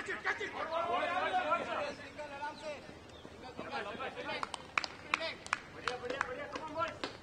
Kacil, kacil. Boleh, boleh, boleh. Tinggal dalam se. Tinggal, tinggal. Boleh, boleh, boleh. Come on, boys.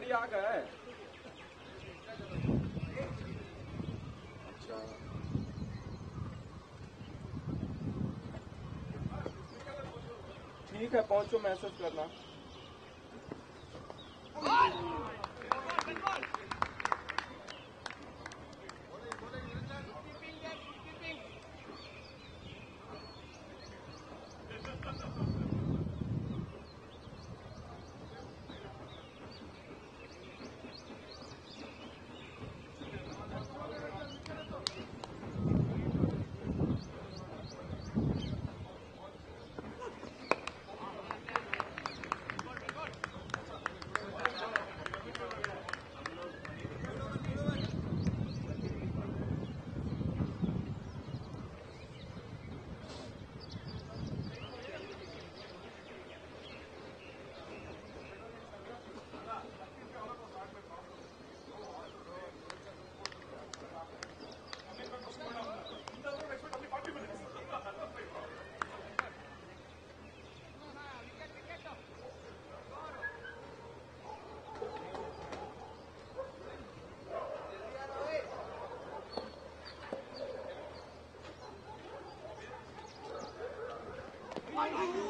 Daddy आ गए। अच्छा। ठीक है पहुंचो message करना। Why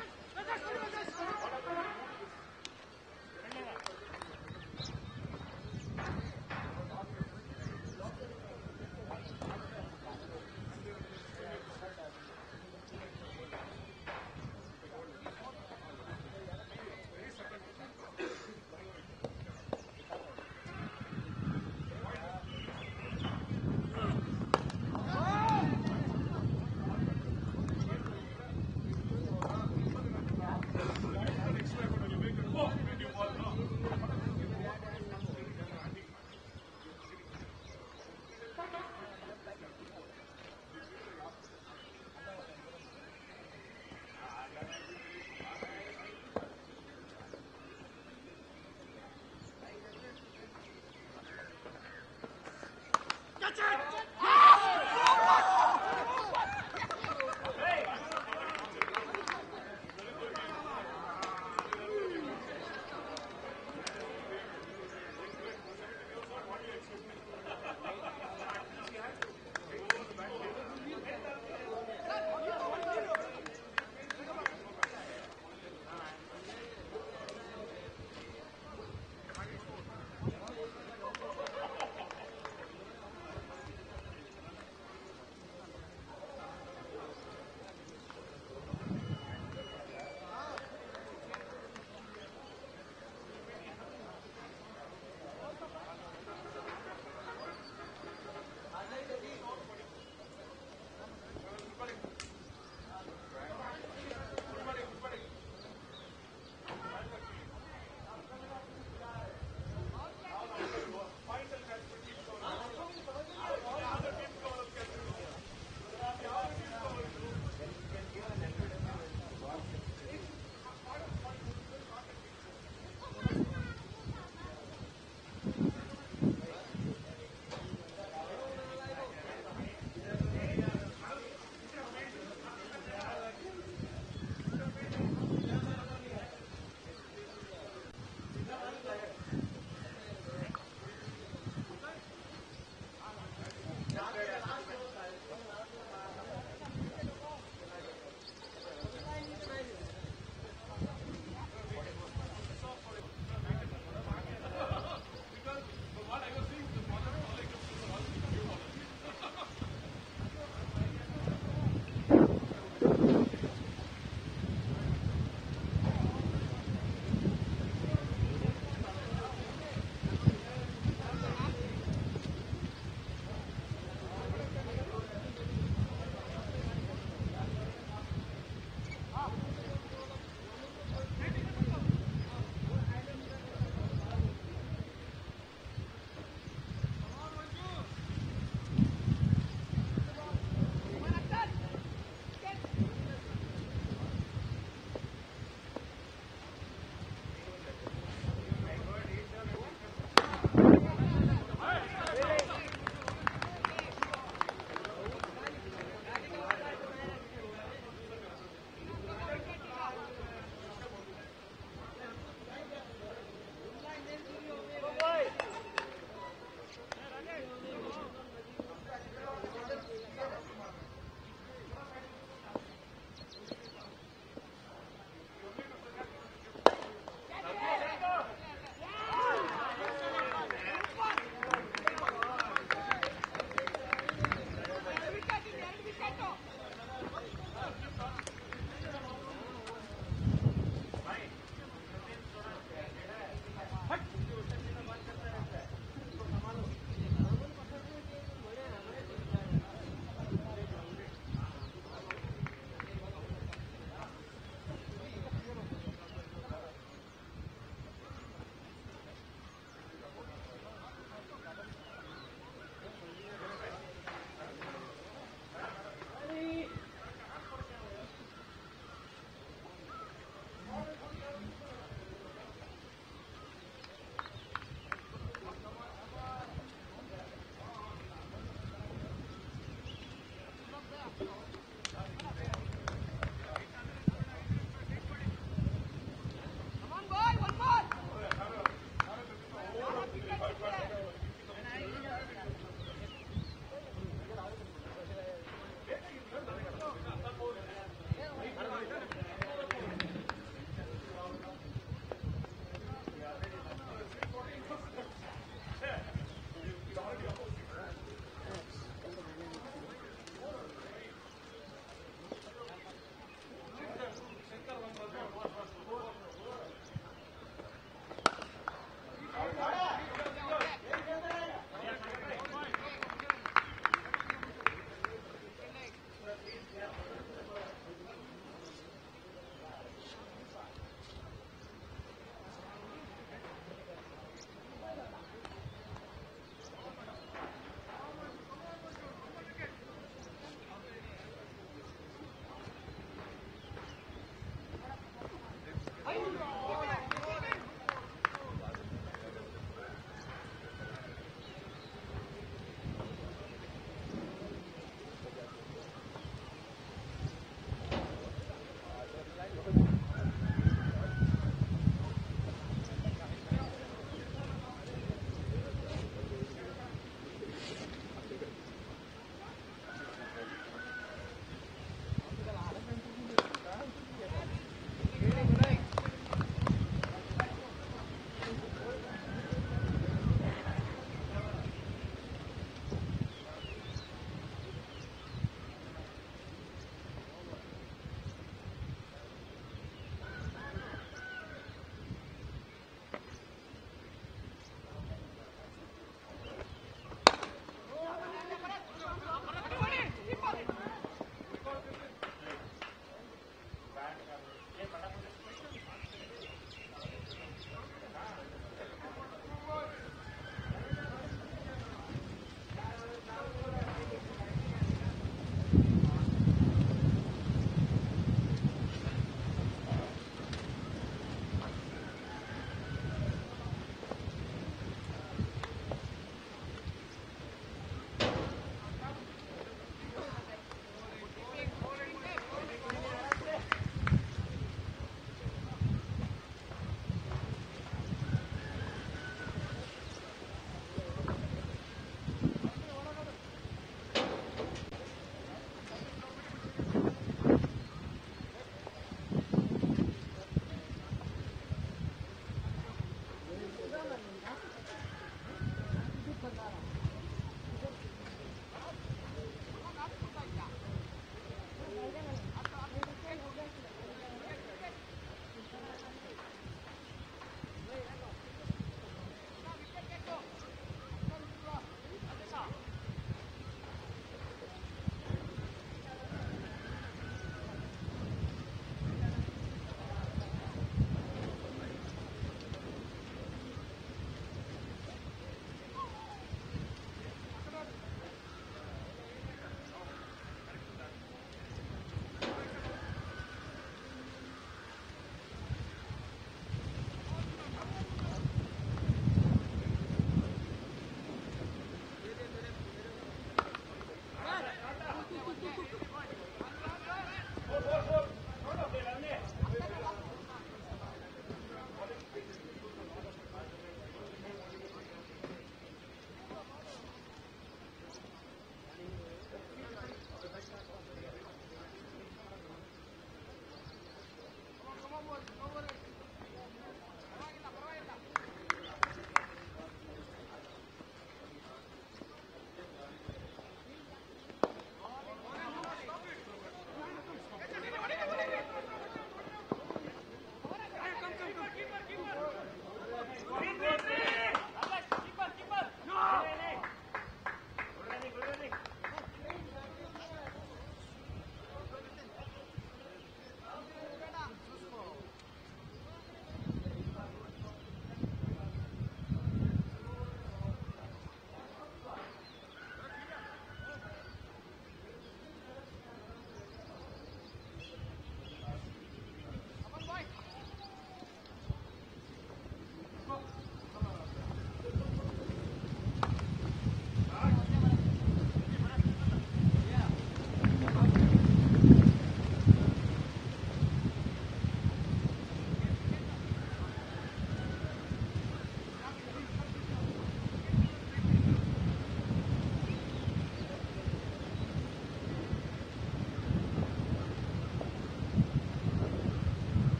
Richard!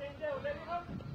दुसरा फिरत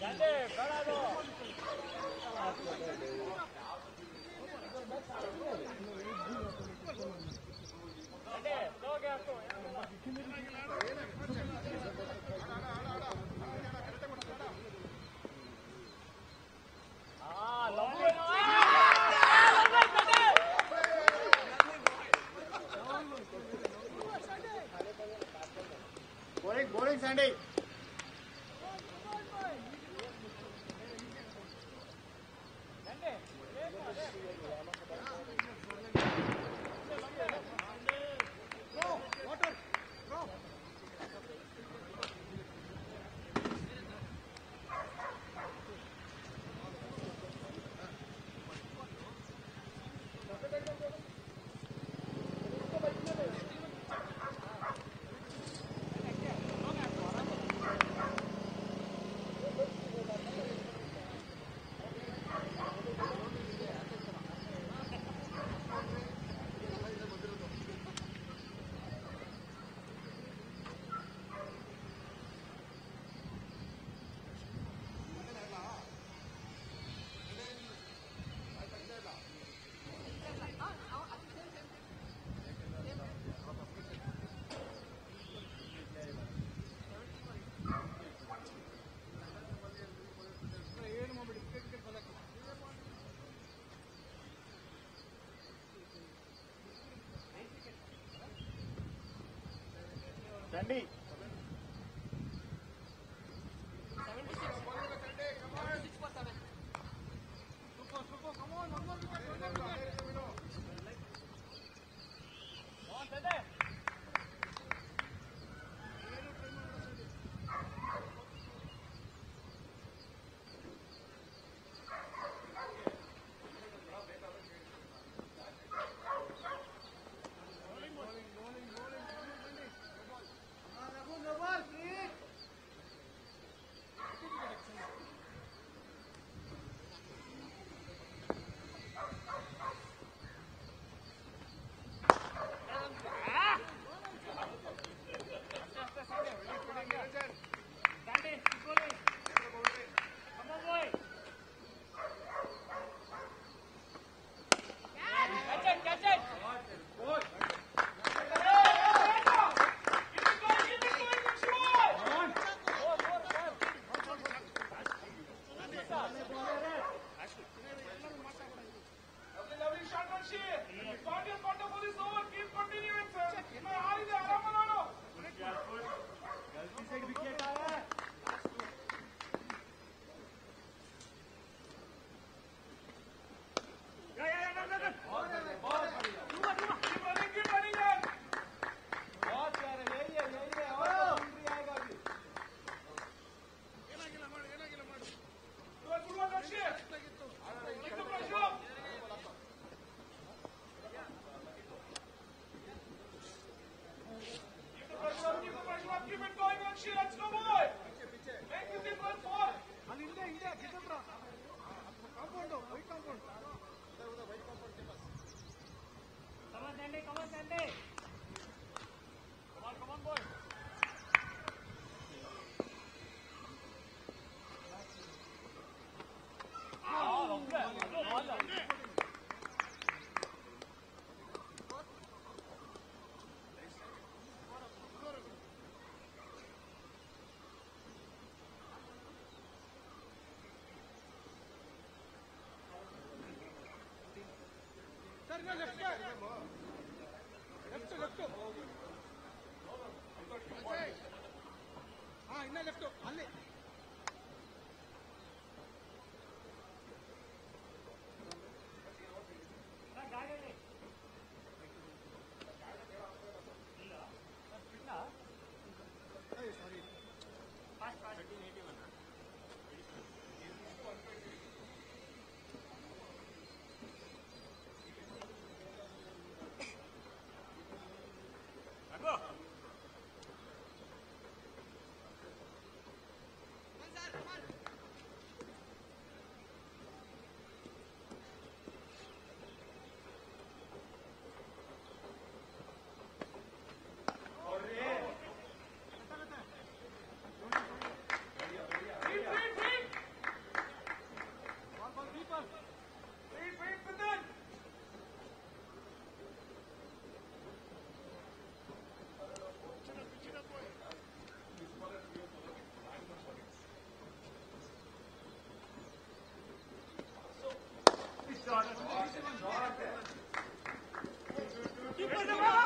Dale, parado. நன்றி हाँ इन्हें लेफ़्ट अल्ले Que coisa up!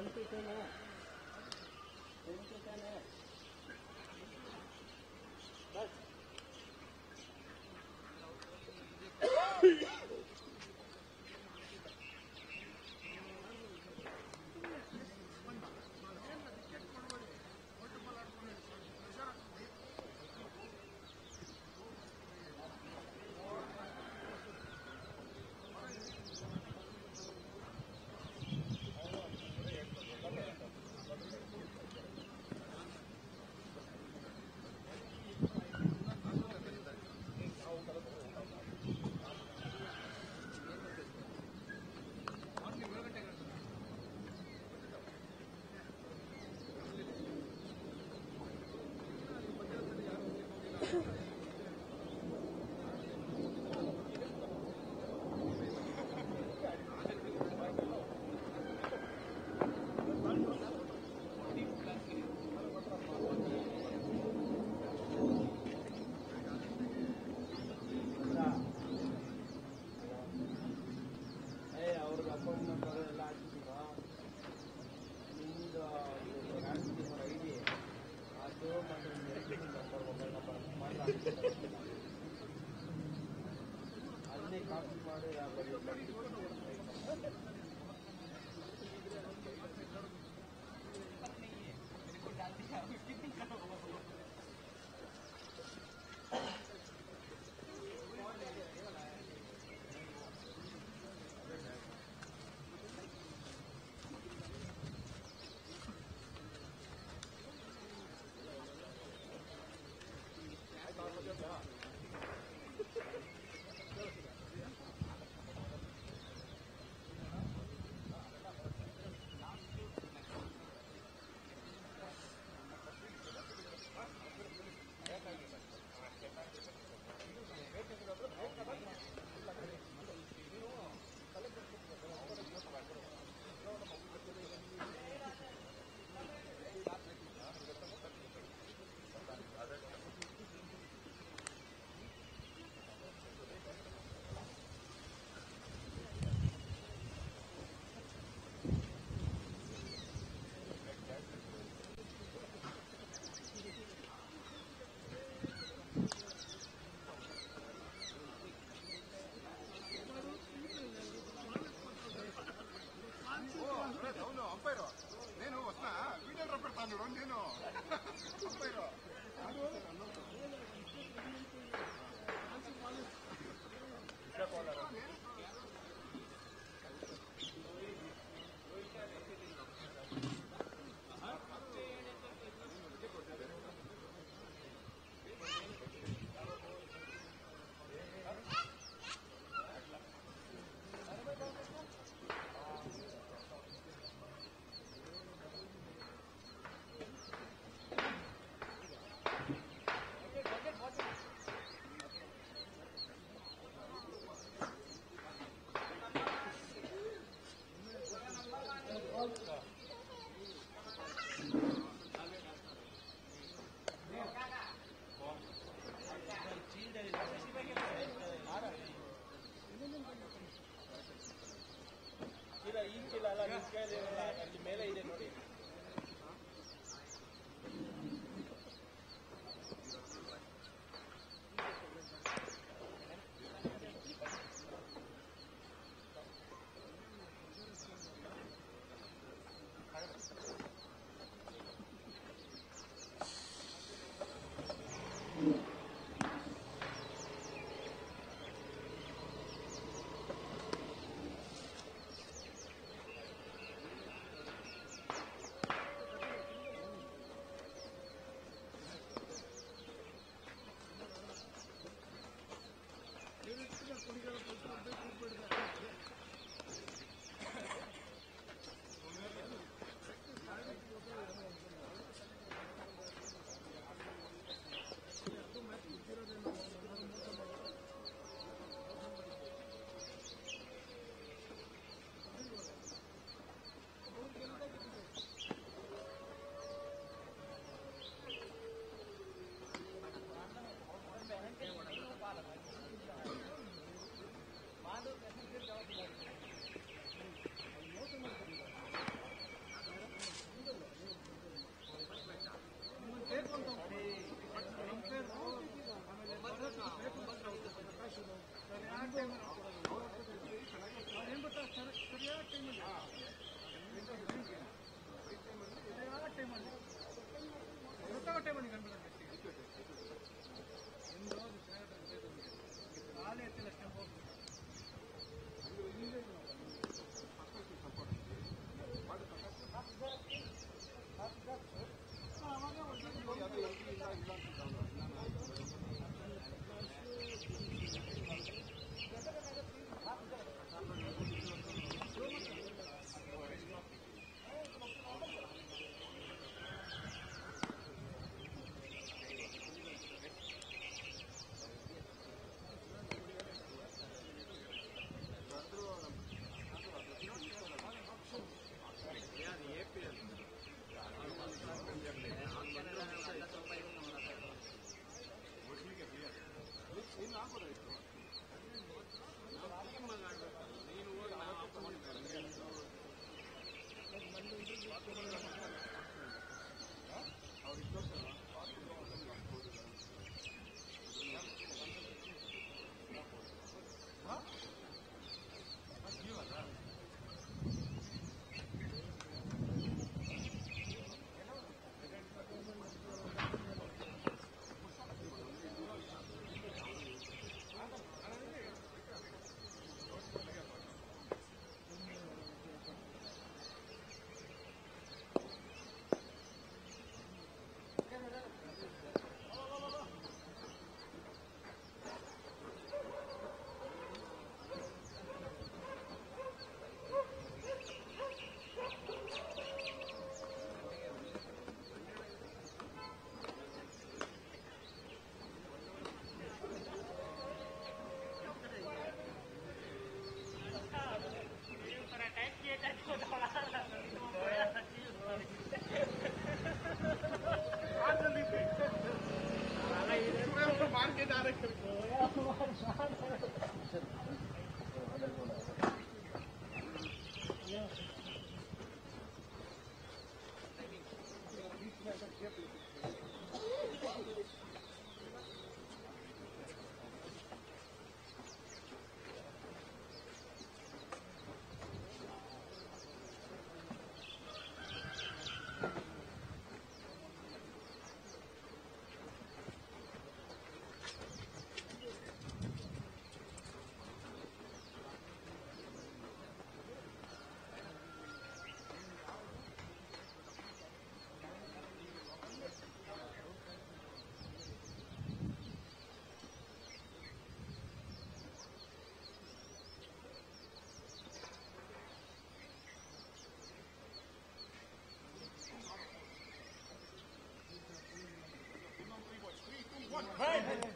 ఎంపీతోనో ఎంపీతోనో 是。¿Por Right.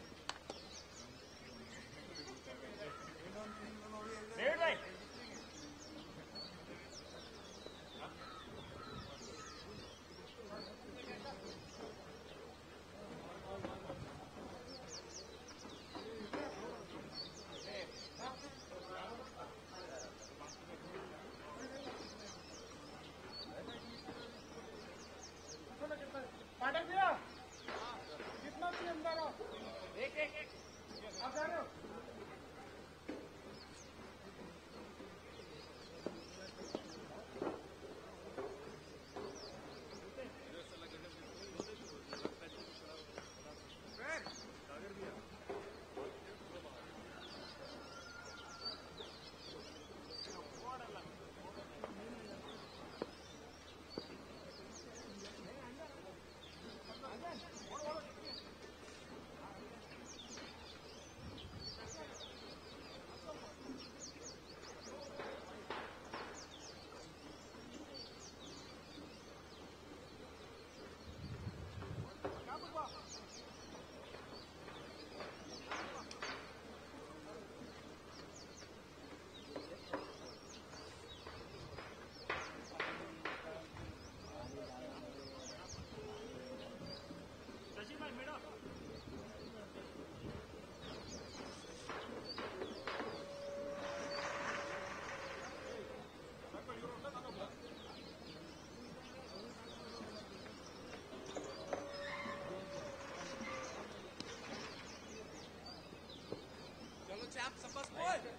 champs of us, boy.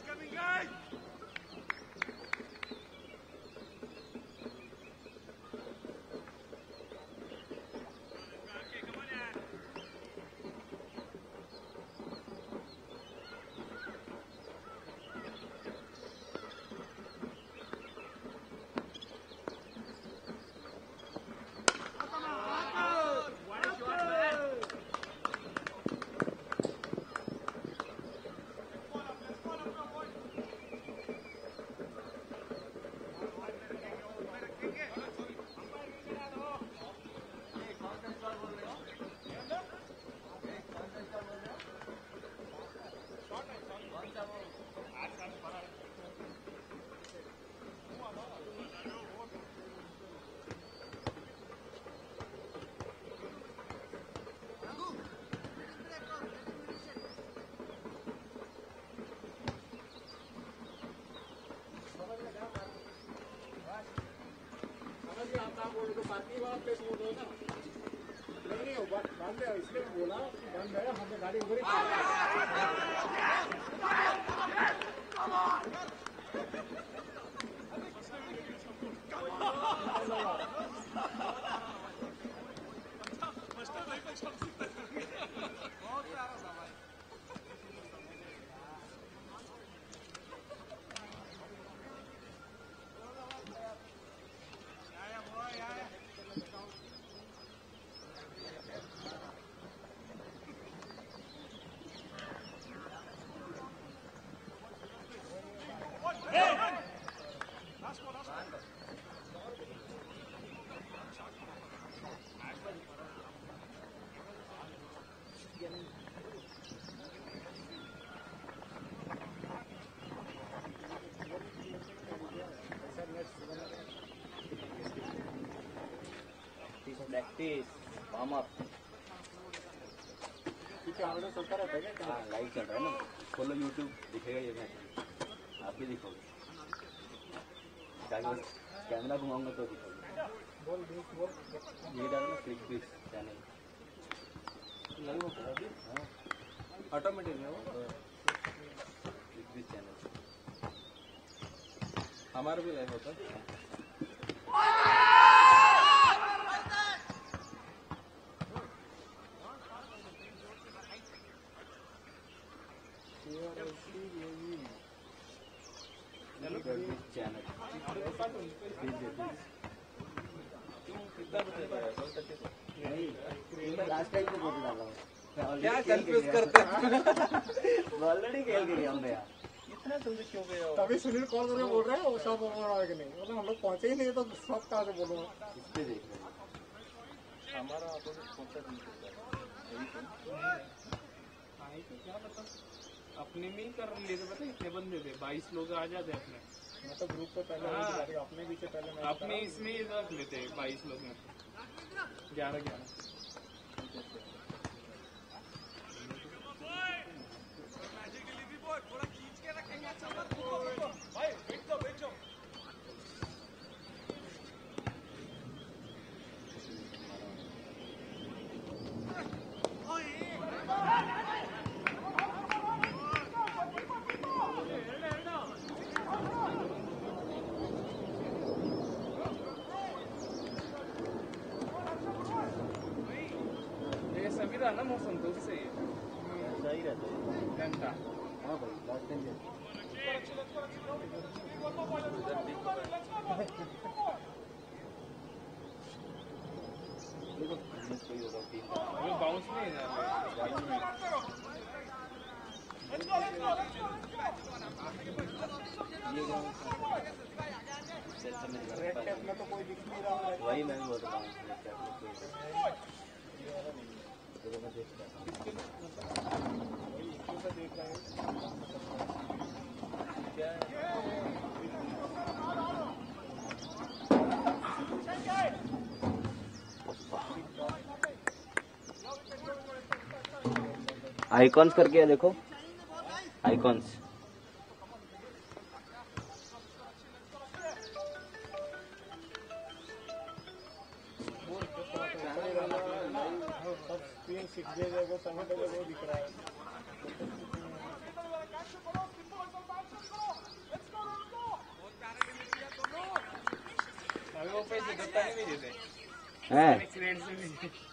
समझ गए आप बोल पार्टी वाला प्लेस बोल रहे ना नहीं बंद है। इसलिए बोला बंद है हमने गाड़ी उधर ही ठीक है रहता है क्या हाँ। लाइव चल रहा है ना। खोलो यूट्यूब दिखेगा ये मैच ताकि बस कैमरा घुमाऊँगा तो बोल ये डालना क्लिक बीस चैनल ऑटोमेटिक है वो क्लिक बीस चैनल हमारा भी लाइव होता है क्लिक बीस चैनल नहीं ये मैं लास्ट टाइम को बोल डाला हूँ confuse करते ऑलरेडी खेल के इतना जल्दी क्यों गए तभी सुनील कॉल करके बोल रहे हैं वो सब बोल रहा है कि नहीं? मतलब हम लोग पहुँचे ही नहीं तो सब कहाँ से इस पे देख रहे हैं। हमारा ऑपोजिट कौन सा क्या बता अपने में ही कर लेते पता है? कितने बंदे थे बाईस लोग आ जाते अपने। मैं तो ग्रुप पे पहले हाँ। हाँ। अपने पीछे पहले अपने इसमें ही रख लेते बाईस लोग में ग्यारह ग्यारह। आइकॉन्स करके है देखो। आइकॉन्स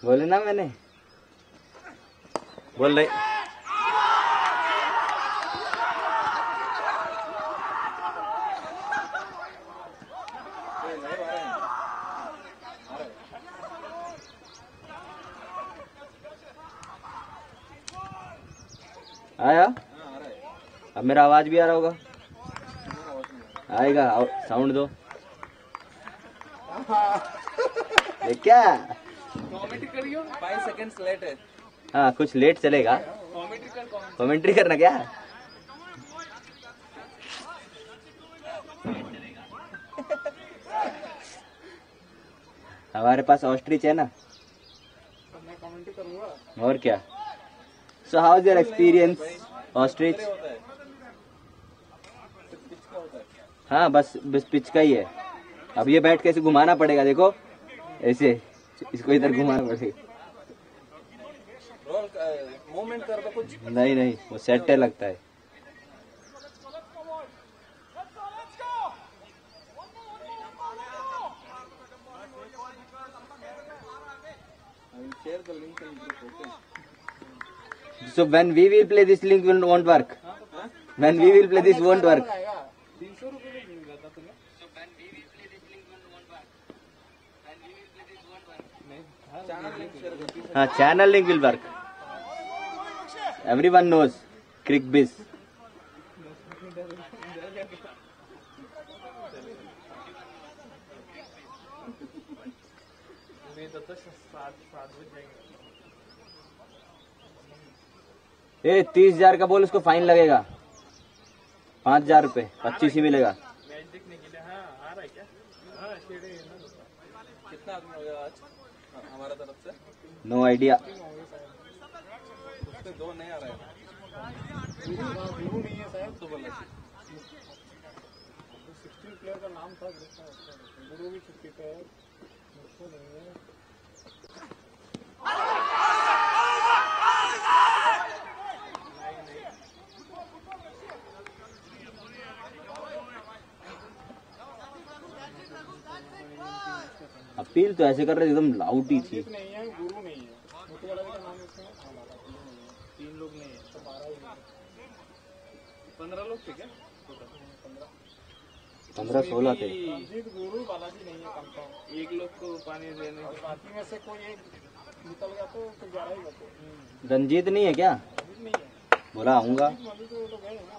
बोले ना मैंने। बोल रही मेरा आवाज़ भी आ रहा होगा? आएगा साउंड दो। क्या? है, कुछ लेट चलेगा। कॉमेंट्री कर कमेंट्री करना क्या? हमारे पास ऑस्ट्रिच है ना? और क्या? So how is your experience ostrich होता है पिच का होता है हाँ बस बस पिच का ही है अब ये बैठ के ऐसे घुमाना पड़ेगा देखो ऐसे इसको इधर घुमाना पड़ेगा मूवमेंट कर दो कुछ नहीं नहीं वो सेट लगता है group okay So when we will play this link will won't work. When we will play this won't work. आएगा तीन सौ रुपये में मिल जाता तुम्हें चैनल लिंक शेयर कर दो हाँ. ClickBiz. नहीं तो तो सात सात बज जाएँगे ए, तीस हज़ार का बोल, उसको फाइन लगेगा। पाँच हज़ार रूपए पच्चीस ही मिलेगा। हमारा तरफ़ से? नो आइडिया दो नहीं आ रहे हैं। तो बोला। प्लेयर का नाम था ग्रुप का उसका। गुरु भी छुट्टी पे है। अपील तो ऐसे कर रहे थे, एकदम लाउड ही थी। पंद्रह लोग थे क्या? पंद्रह सोलह थे। रंजीत गुरु बालाजी नहीं है एक लोग को पानी देने बाकी में से कोई एक निकल गया तो ग्यारह ही बचे। रंजीत नहीं है क्या? नहीं है। बोला आऊँगा मम्मी तो लोग गए हैं ना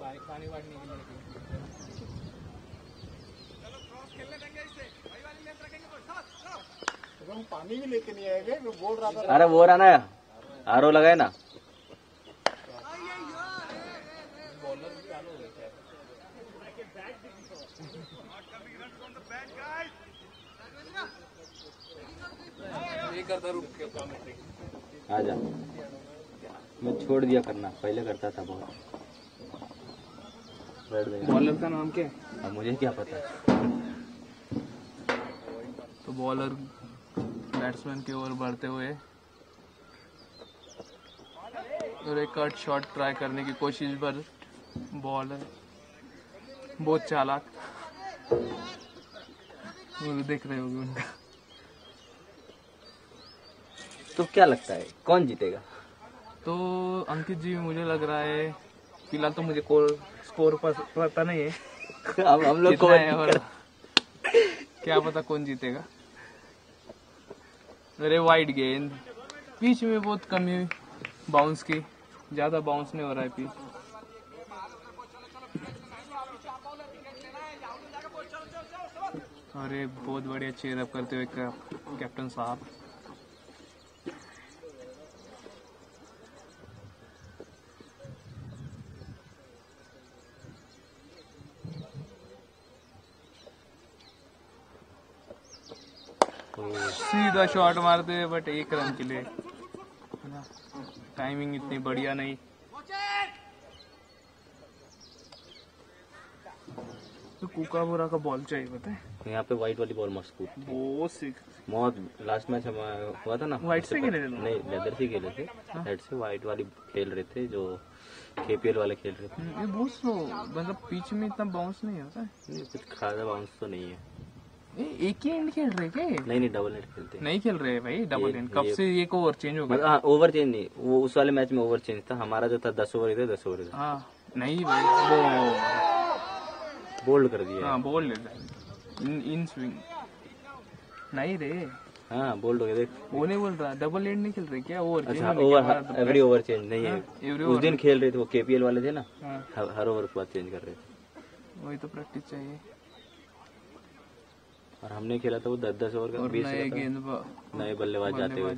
पानी पानी वाटने के लिए तो हम पानी भी लेके नहीं आएँगे वो बोल रहा था अरे वो रहा ना आर लगाए ना। ये करता रुक के आजा मैं छोड़ दिया करना पहले करता था बहुत। बैठ गया। बॉलर का नाम क्या है? मुझे क्या पता? तो बॉलर बैट्समैन की ओर बढ़ते हुए और एक कट शॉट ट्राई करने की कोशिश पर बॉलर बहुत चालाक। देख रहे होगे उनका। तो क्या लगता है? कौन जीतेगा? तो अंकित जी मुझे लग रहा है फ़िलहाल तो मुझे स्कोर पता नहीं है। हम लोग को क्या पता कौन जीतेगा। अरे वाइड गेंद बीच में बहुत कमी हुई। बाउंस की। ज़्यादा बाउंस नहीं हो रहा है पिच अरे, बहुत बढ़िया चेयरअप करते हुए कैप्टन साहब। सीधा शॉट मारते हैं बट एक रन के लिए। टाइमिंग इतनी बढ़िया नहीं। तो कुकाबोरा का बॉल चाहिए पता है? यहाँ पे व्हाइट वाली बॉल मस्त कूदती है। बहुत लास्ट मैच हमारा हुआ था ना? व्हाइट से खेले थे नहीं लेदर से खेले थे। हेड से व्हाइट वाली खेल रहे थे जो केपीएल वाले खेल रहे थे। ये बहुत स्लो मतलब पिच में इतना बाउंस नहीं होता है। कुछ खासा बाउंस तो नहीं है। एक ही एंड खेल रहे क्या नहीं नहीं डबल नेट खेलते नहीं खेल रहे भाई डबल एंड कब से एक ओवर चेंज हो मतलब गया हाँ ओवर चेंज नहीं वो उस वाले मैच में ओवर चेंज था हमारा जो था दस ओवर इधर दस ओवर इधर हाँ नहीं भाई वो बोल्ड कर दिया। हाँ बोल लेता इन इन स्विंग नहीं रे। हाँ बोल्ड हो गया देख। वो नहीं बोल रहा डबल एंड नहीं खेल रहे क्या? ओवर अच्छा ओवर एवरी ओवर चेंज नहीं है। हाँ, उस दिन खेल रहे थे वो केपीएल वाले थे ना हाँ। हर ओवर के बाद चेंज कर रहे थे। वही तो प्रैक्टिस चाहिए। और हमने खेला था वो दस दस ओवर का बीस नए बल्लेबाज जाते हुए।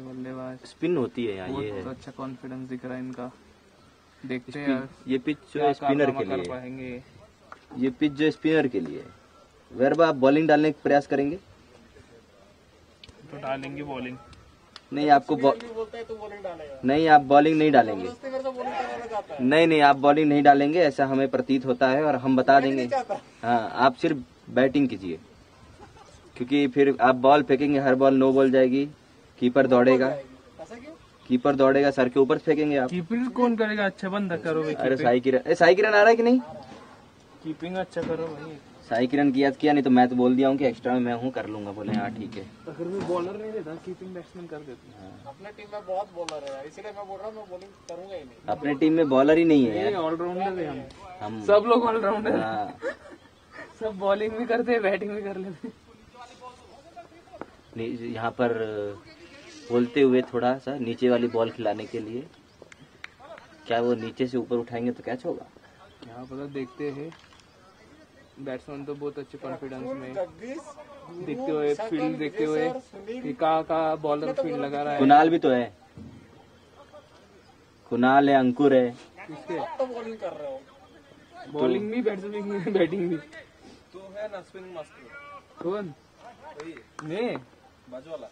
बल्लेबाज है। स्पिन होती है यहाँ ये है। अच्छा कॉन्फिडेंस दिख रहा है इनका। देखते हैं यार ये पिच जो है स्पिनर के लिए। ये पिच जो स्पिनर के लिए। है वेरबा आप बॉलिंग डालने का प्रयास करेंगे? तो डालेंगे बॉलिंग नहीं आपको है तू बॉलिंग डालेगा। नहीं आप बॉलिंग नहीं डालेंगे। है। नहीं नहीं आप बॉलिंग नहीं डालेंगे ऐसा हमें प्रतीत होता है और हम बता देंगे। हाँ आप सिर्फ़ बैटिंग कीजिए क्योंकि फिर आप बॉल फेंकेंगे हर बॉल नो बॉल जाएगी कीपर दौड़ेगा। कीपर दौड़ेगा सर के ऊपर फेंकेंगे आप। कीपिंग कौन करेगा? अच्छा बंदा करो भाई अरे साई किरण साई किरण आ रहा है कि नहीं? कीपिंग अच्छा करो भाई। साई किरण किया किया नहीं तो मैं तो बोल दिया हूँ कि एक्स्ट्रा में मैं हूँ कर लूँगा। बोले हाँ ठीक है। अगर मैं बॉलर नहीं देता कीपिंग बैट्समैन कर देता। अपने टीम में बहुत बॉलर है इसलिए मैं बोल रहा हूँ मैं बॉलिंग करूँगा ही नहीं। अपने टीम में बॉलर ही नहीं है यार। ऑलराउंडर है हम। हम सब लोग ऑलराउंडर हाँ, सब बॉलिंग भी करते हैं बैटिंग भी कर लेते। हैं नहीं, यहाँ पर बोलते हुए थोड़ा सा नीचे वाली बॉल खिलाने के लिए क्या वो नीचे से ऊपर उठाएँगे तो कैच होगा? यहाँ पता देखते हैं। बैट्समैन तो बहुत अच्छे कॉन्फिडेंस में देखते हुए फ़ील्ड देखते हुए कि कहाँ कहाँ बॉलर फ़ील्ड लगा रहा है। कुणाल भी तो है। कुणाल है अंकुर है। तो बॉलिंग कर रहे हो। बॉलिंग भी बैट्समैन भी बैटिंग भी। तू है ना स्पिन मास्टर कौन? मैं? बाजू वाला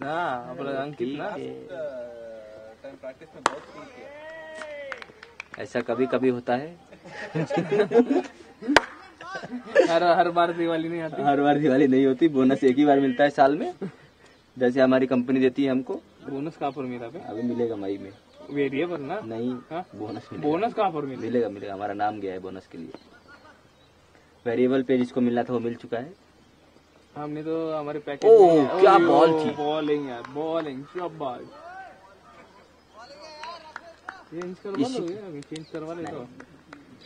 ना अपना अंकित ना। टाइम प्रैक्टिस में बहुत स्पिन किया। ऐसा कभी कभी होता है। हर हर बार दिवाली नहीं आती। हर बार दिवाली नहीं होती बोनस एक ही बार मिलता है साल में। जैसे हमारी कंपनी देती है हमको। बोनस कहाँ पर मिला अभी मिलेगा मई में। वेरिएबल ना? नहीं हाँ? बोनस बोनस कहाँ पर मिला? मिलेगा मिलेगा हमारा नाम गया है बोनस के लिए। वेरिएबल पे जिसको मिलना था वो मिल चुका है। हमने तो हमारे पैकेज ओह, क्या बॉल थी। बॉलिंग यार बॉलिंग शाबाश। चेंज करवा लो चेंज करवा ले तो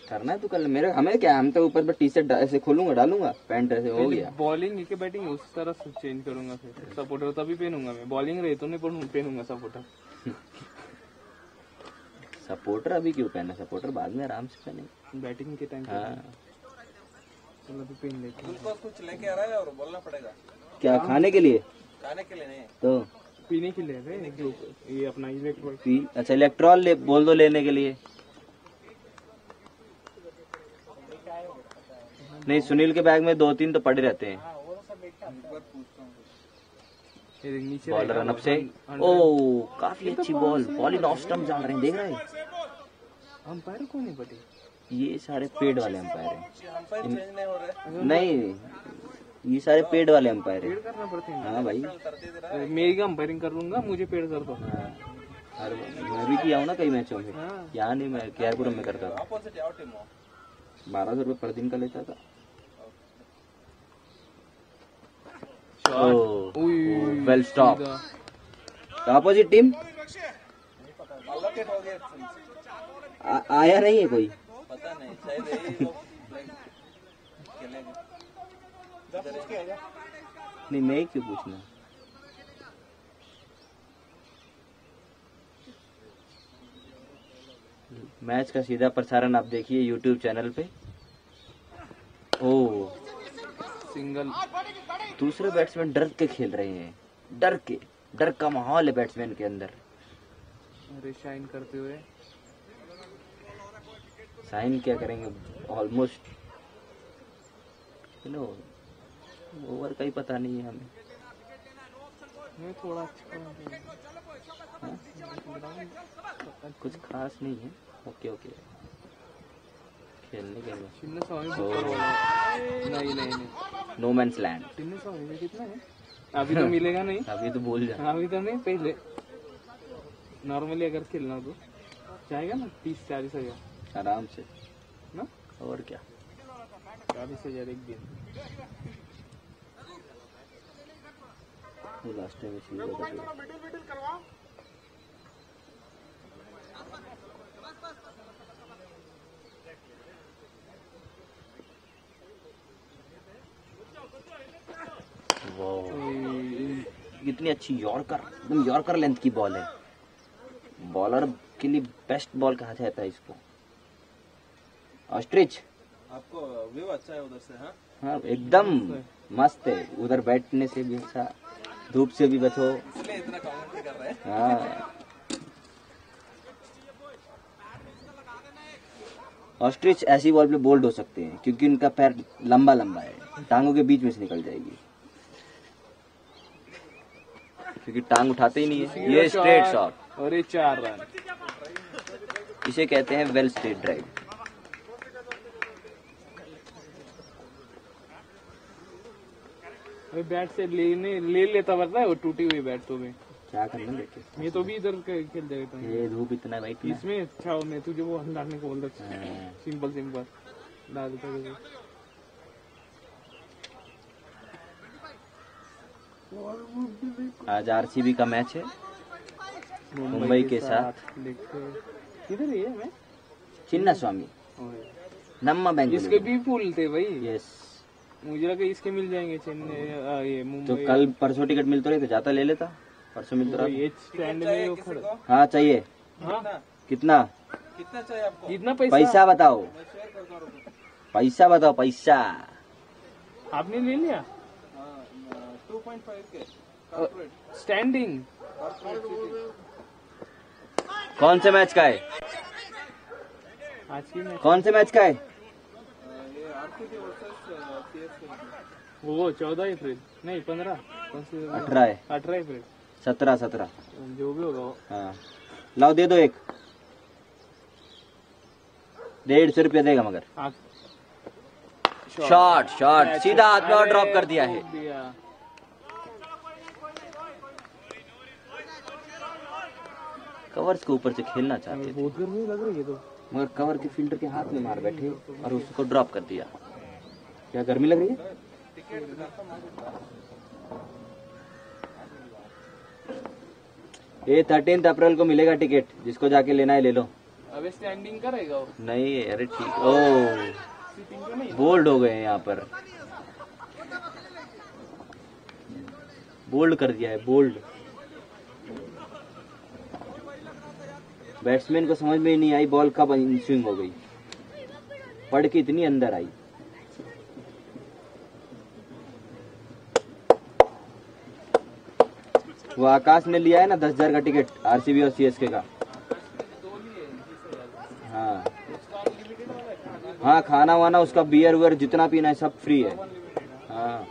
करना है तो कल मेरे हमें क्या हम तो ऊपर पर टी शर्ट ऐसे खोलूँगा डालूँगा पैंट ऐसे हो गया। बॉलिंग के बैटिंग उस तरह से चेंज करूँगा फिर। सपोर्टर तभी पहनूँगा मैं। बॉलिंग रही तो नहीं पहनूँगा सपोर्टर सपोर्टर अभी क्यों पहना? सपोर्टर बाद में आराम से पहने बैटिंग के टाइम हाँ। चलो पहन लेते हैं। कुछ लेके आ रहा है और बोलना पड़ेगा। क्या खाने के लिए? खाने के लिए नहीं। तो? पीने के लिए ये अपना इलेक्ट्रॉनिक पी अच्छा इलेक्ट्रॉल ले बोल दो लेने के लिए। नहीं सुनील के बैग में दो तीन तो पड़े रहते हैं। बॉल रनअप से। ओ काफ़ी अच्छी ball ball in off stump डाल रहे हैं देख रहे हैं? अंपायर कौन है बड़े ये सारे पेड़ वाले अंपायर हैं। नहीं ये सारे पेड़ वाले अंपायर हैं। हाँ। भाई। मेरी का अंपायरिंग कर लूँगा मुझे पेड़ कर दो। हाँ। मैं भी किया हूँ ना कई मैचों में। यहाँ नहीं मैं केयरपुरम में करता था। बारह सौ रुपये पर दिन का लेता था। Shot well stop opposite team आ- आया नहीं है कोई? पता नहीं नहीं मैं क्यों पूछना? मैच का सीधा प्रसारण आप देखिए यूट्यूब चैनल पे। ओ सिंगल। दूसरे बैट्समैन डर के खेल रहे हैं। डर के। डर का माहौल है बैट्समैन के अंदर। अरे शाइन करते हुए। साइन क्या करेंगे? ऑलमोस्ट चलो ओवर का ही पता नहीं है हमें। मैं थोड़ा अच्छा हाँ? कुछ खास नहीं है। ओके ओके खेलने के लिए। तो नहीं नहीं नो मैंस लैंड कितना है? अभी तो मिलेगा नहीं। अभी तो बोल जा। अभी तो नहीं पहले। नॉर्मली अगर खेलना तो। जाएगा ना? तीस चालीस हज़ार। आराम से। ना? और क्या? चालीस हज़ार एक दिन। लास्ट टाइम कितनी अच्छी यॉर्कर एकदम यॉर्कर लेंथ की बॉल है। बॉलर के लिए बेस्ट बॉल कहा जाता है इसको? ऑस्ट्रिच। आपको व्यू अच्छा है उधर से हाँ? हाँ एकदम मस्त है। उधर बैठने से भी अच्छा धूप से भी बचो। इतना कर रहे हैं। हाँ। ऑस्ट्रिच ऐसी बॉल पे बोल्ड हो सकते हैं क्योंकि उनका पैर लंबा लंबा है। टांगों के बीच में से निकल जाएगी। क्योंकि टांग उठाते ही नहीं है। ये स्ट्रेट शॉट और ये चार रन। इसे कहते हैं वेल स्ट्रेट ड्राइव अभी बैट से लेने ले लेता पड़ता है वो टूटी हुई बैट तो मैं क्या करना लेके मैं तो भी इधर खेल देता हूँ ये धूप इतना ना इसमें अच्छा मैं तुझे वो डालने को बोल रहा। Simple simple. डाल देता आज आरसीबी का मैच है। मुंबई के साथ। किधर है ये मैं चिन्ना स्वामी नम्मा बैंक इसके भी फूल थे भाई। यस मुझे लगा इसके मिल जाएँगे चेन्नई ये तो कल परसों टिकट मिलते रहे तो जाता ले लेता। परसों मिलता तो। रहा ये स्टैंड में वो खड़ा। हाँ चाहिए। हाँ? कितना? कितना चाहिए आपको? कितना पैसा? पैसा बताओ। हूँ। पैसा बताओ पैसा। आपने ले लिया? हाँ टू पॉइंट फाइव के स्टैंडिंग कौन से मैच का है? आज की मैच। कौन से मैच का है? ये आरसीबी वर्सेस सीएसके वो चौदह अप्रैल नहीं पंद्रह। कौन सी? अठारह है। अठारह अप्रैल। सत्रह सत्रह। जो भी होगा हाँ। लाओ दे दो एक। डेढ़ सौ रुपया देगा मगर। शॉट शॉट सीधा हाथ में और ड्रॉप कर दिया है। कवर्स के ऊपर से खेलना चाहते थे। बहुत लग रही है तो। मगर कवर के फील्डर के हाथ में मार बैठे और उसको ड्रॉप कर दिया। क्या गर्मी लग रही है? ये थर्टीन अप्रैल को मिलेगा टिकट जिसको जाके लेना है ले लो। अबे स्टैंडिंग करेगा वो। नहीं अरे ठीक। ओ बोल्ड हो गए हैं यहाँ पर। बोल्ड कर दिया है बोल्ड बैट्समैन को समझ में नहीं आई, बॉल कब स्विंग हो गई। पड़ के इतनी अंदर आई। वो आकाश ने लिया है ना, दस हज़ार का टिकट आरसीबी और सीएसके का। हाँ। हाँ खाना वाना, उसका बियर वियर जितना पीना है, सब फ्री है। हाँ।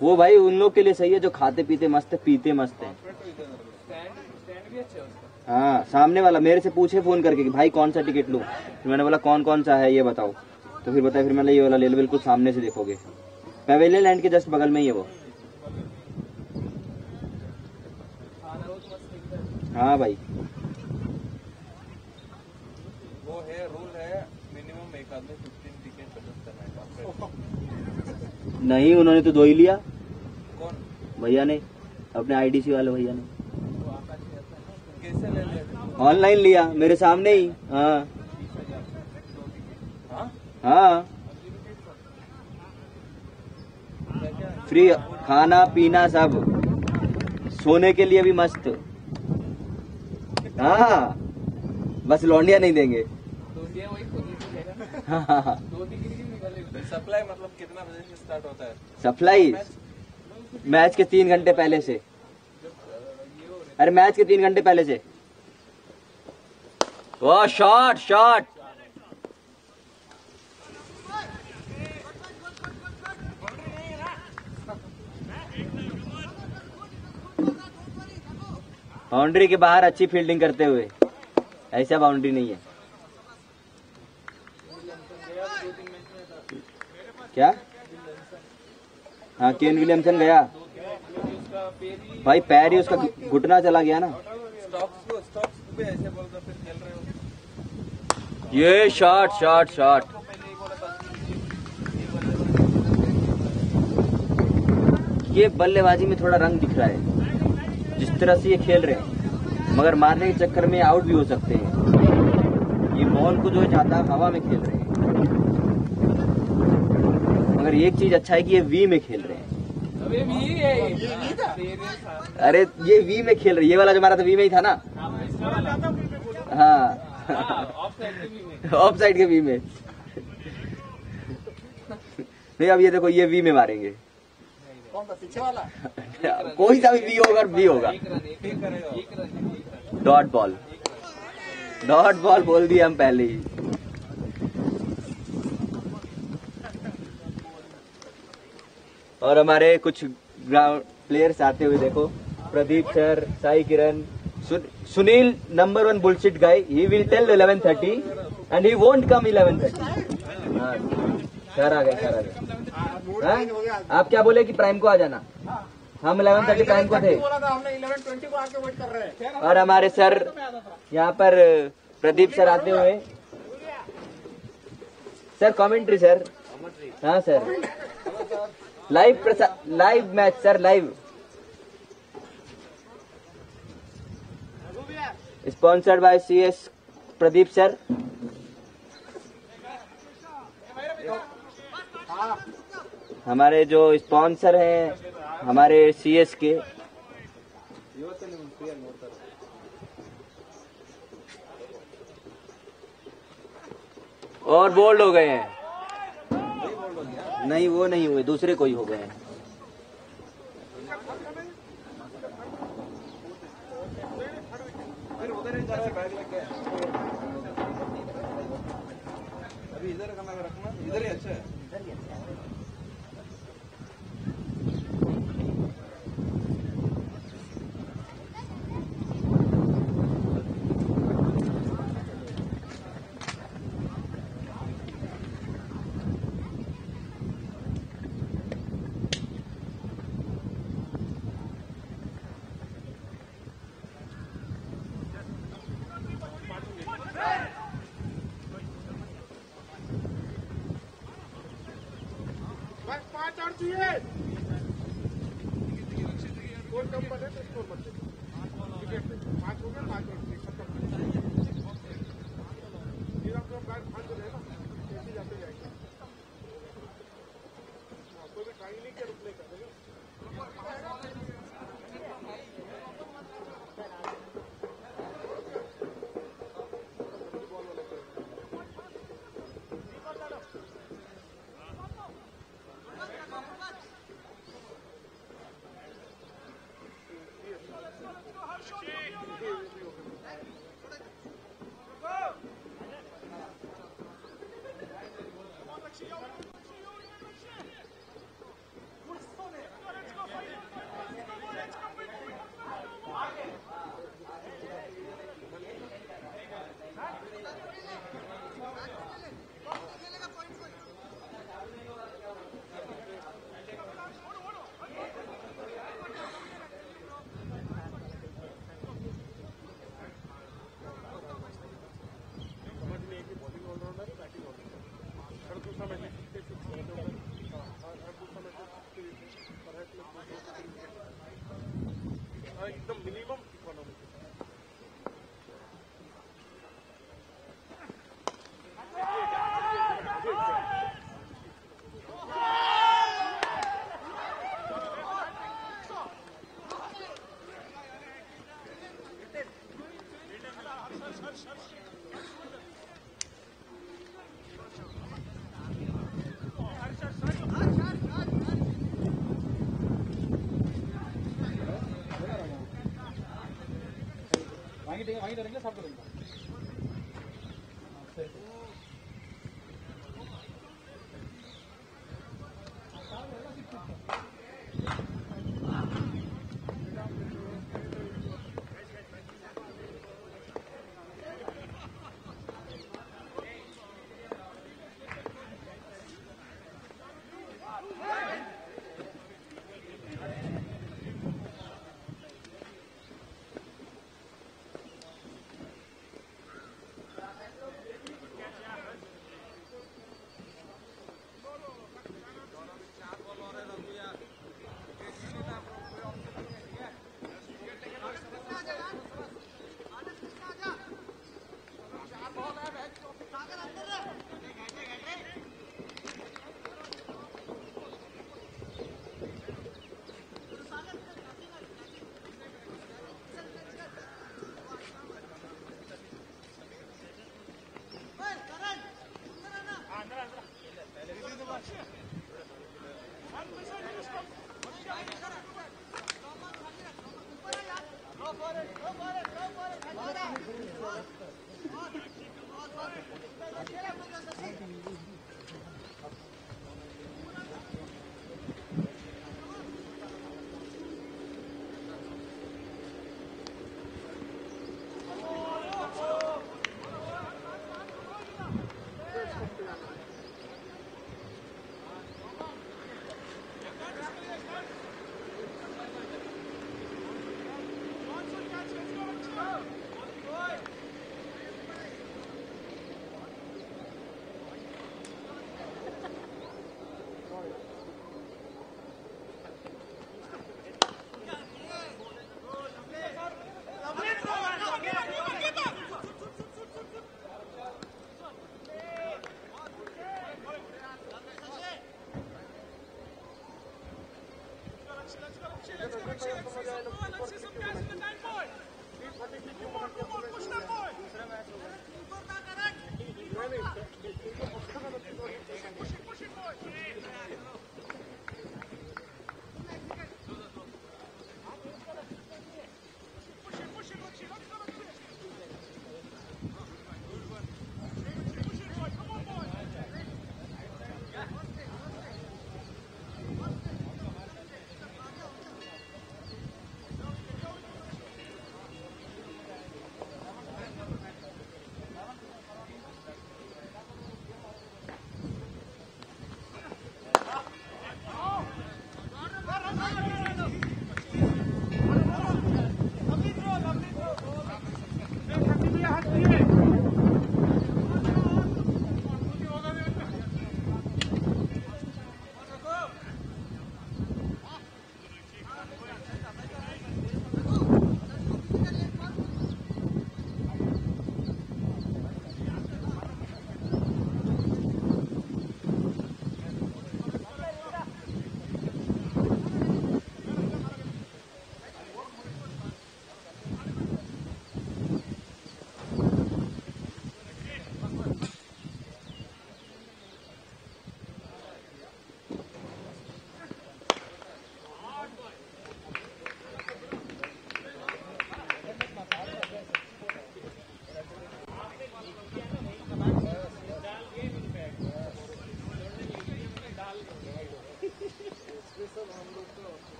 वो भाई उन लोग के लिए सही है, जो खाते पीते मस्त है, पीते मस्त है। है सामने वाला मेरे से पूछे फ़ोन करके कि भाई कौन सा टिकट लूँ? फिर मैंने बोला कौन कौन सा है ये बताओ? तो फिर बताया फिर मैंने ये वाला ले लो बिल्कुल सामने से देखोगे। पेवेलियन लैंड के जस्ट बगल में ही है वो। हाँ भाई। वो है रूल है मिनिमम एक आदमी फिफ्टीन टिकट करना है नहीं उन्होंने तो दो ही लिया। कौन? भैया ने अपने आईडीसी वाले भैया ने। ऑनलाइन लिया मेरे सामने ही। हाँ। हाँ। फ्री खाना पीना सब। सोने के लिए भी मस्त। हाँ। बस लौंडिया नहीं देंगे। ही। हाँ हाँ सप्लाई मतलब कितना बजे से स्टार्ट होता है? सप्लाई? मैच के तीन घंटे पहले से। अरे मैच के तीन घंटे पहले से। वाह शॉट शॉट बाउंड्री के बाहर अच्छी फील्डिंग करते हुए। ऐसा बाउंड्री नहीं है। क्या? हाँ केन विलियमसन गया। भाई पैर ही उसका घुटना चला गया ना। ये शॉट शॉट शॉट ये बल्लेबाजी में थोड़ा रंग दिख रहा है। जिस तरह से ये खेल रहे हैं। मगर मारने के चक्कर में आउट भी हो सकते हैं। ये बॉल को जो है ज़्यादा हवा में खेल रहे हैं। मगर एक चीज़ अच्छा है कि ये वी में खेल रहे हैं। अबे भी है अरे ये वी में खेल रही ये वाला जो हमारा तो वी में ही था ना? हाँ ऑफ़ साइड के भी में ऑफ़ साइड के वी में। नहीं अब ये देखो ये वी में मारेंगे। कौन सा पीछे वाला? कोई सा भी वी होगा वी होगा। डॉट बॉल डॉट बॉल बोल दिया हम पहले ही। और हमारे कुछ ग्राउंड प्लेयर्स आते हुए देखो। Pradeep sir, Sai Kiran Sunil number one bullshit guy he will tell 11:30 and he won't come eleven thirty sir आ गए सर आ गए। हाँ? आप क्या बोले कि प्राइम को आ जाना? हम 11:30 प्राइम को थे। इलेवन और हमारे सर यहाँ पर, प्रदीप सर आते हुए। सर कमेंट्री सर हाँ sir live live match sir live sponsored by C S Pradeep sir हमारे जो स्पॉन्सर हैं, हमारे सी एस के। और बोल्ड हो गए हैं। नहीं, वो नहीं हुए, दूसरे कोई हो गए। अभी इधर रखना इधर ही अच्छा है। और चाहिए। स्कोर कम बने तो स्कोर बच्चे पाँच हो गया पाँच हो चाहिए, खत्म। फिर हम लोग बैट भाग रहे हैं ना ऐसे जाते जाएँगे हाँ, कोई भी ट्राई नहीं किया रुकने का देखो। समझ नहीं है कि बॉलिंग ऑलराउंडर है बैटिंग ऑलराउंडर हर दूसरा मैच में फिफ्टी सिक्स रहते होगा हाँ, हर हर दूसरा मैच में फिफ्टी पर है प्लस हाँ एकदम minimum 샀거든요.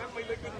time I look at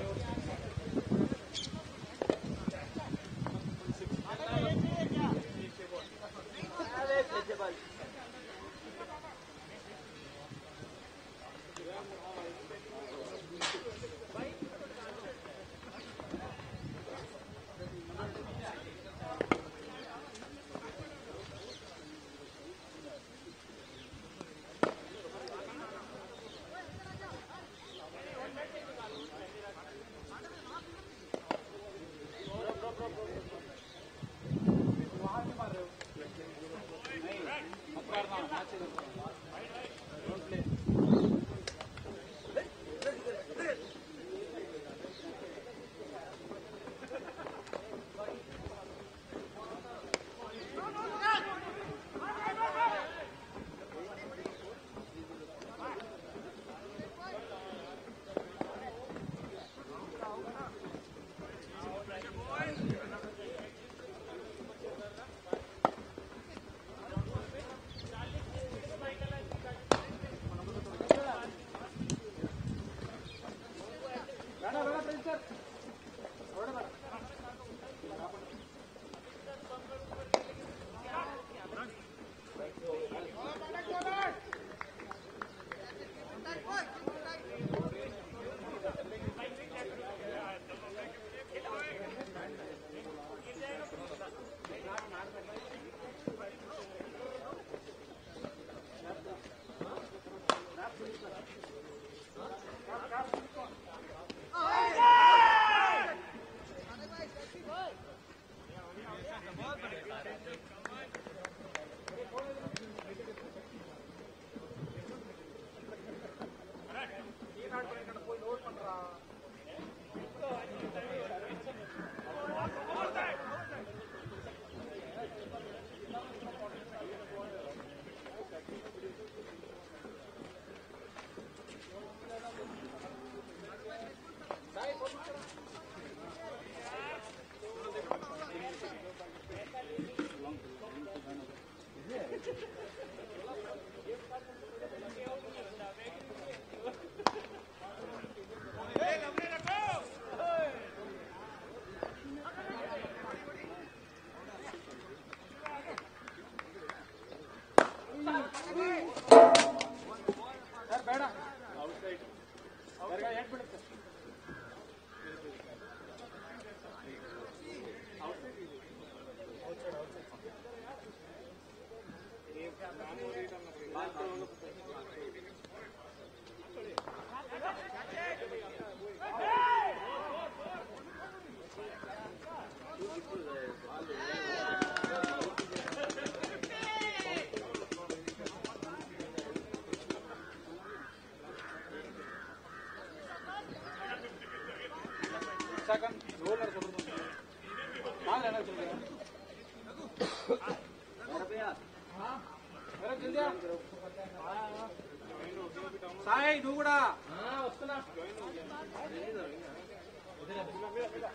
mira.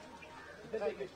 Desde que...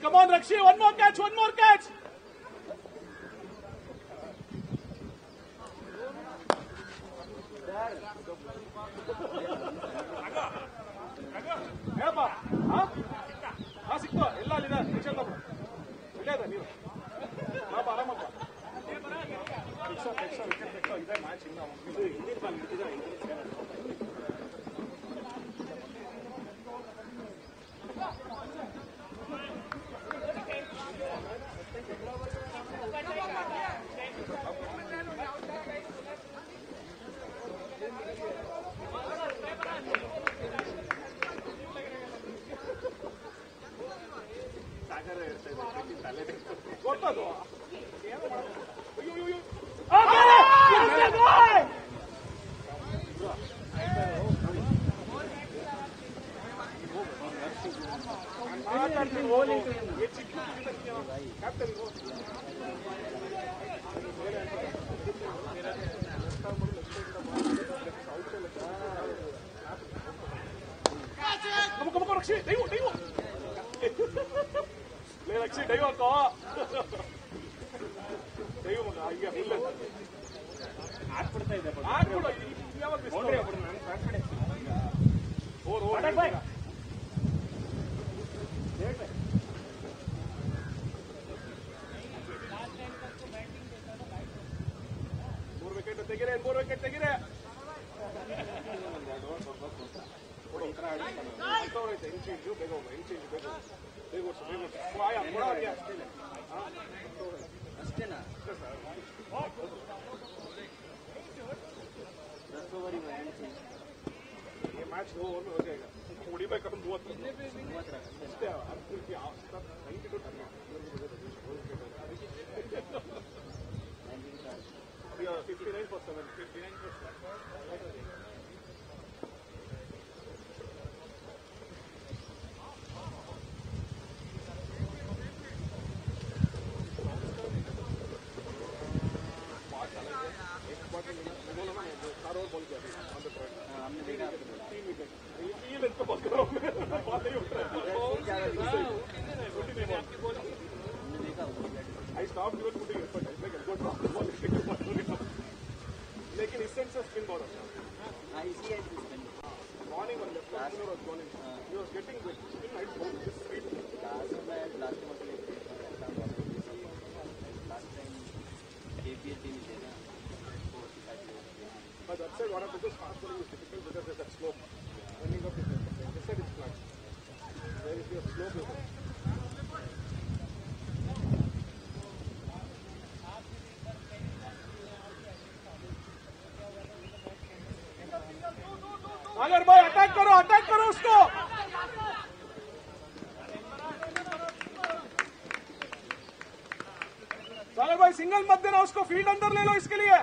Come on, Rakshi, one more catch, Sagar भाई अटैक करो अटैक करो उसको। सागर भाई सिंगल मत देना, उसको फ़ील्ड अंदर ले लो इसके लिए।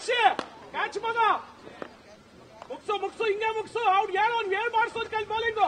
ಕಚ್ಚಿ ಕ್ಯಾಚ್ ಮಗ. ಮುಗ್ಸು ಮುಗ್ಸು ಹಿಂಗೆ ಮುಗ್ಸು. ಅವ್ನು ಹೇಳು ಅವ್ನು ಹೇಳ್ ಮಾಡಿಸೋದು ಕಲ್ ಬೌಲಿಂಗು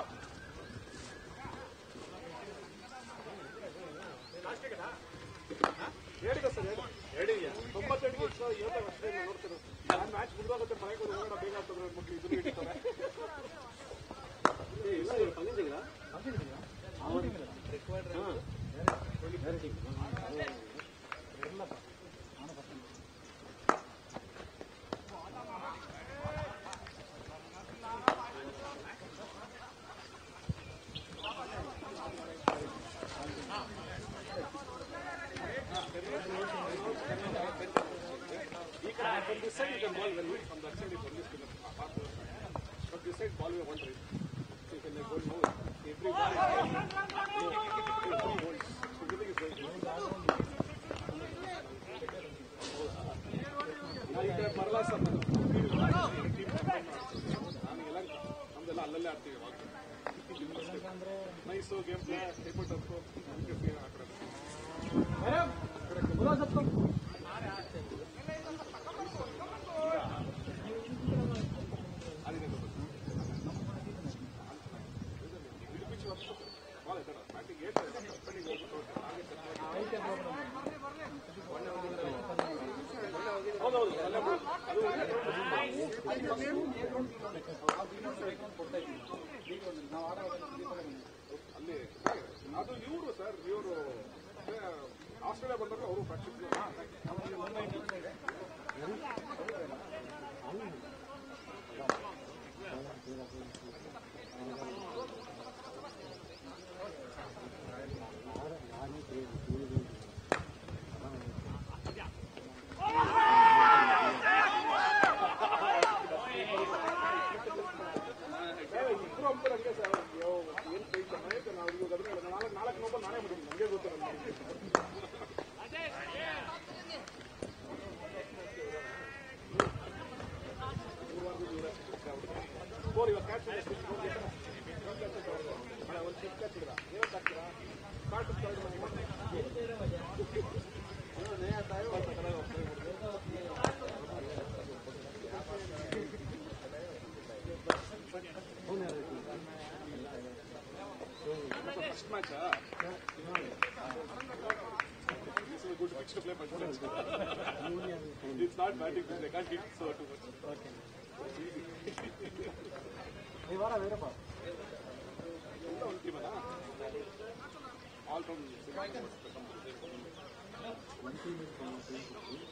ಅದು ಇವರು it's not magic, they can't hit so too much. Okay. Vara, where about? All from one team is from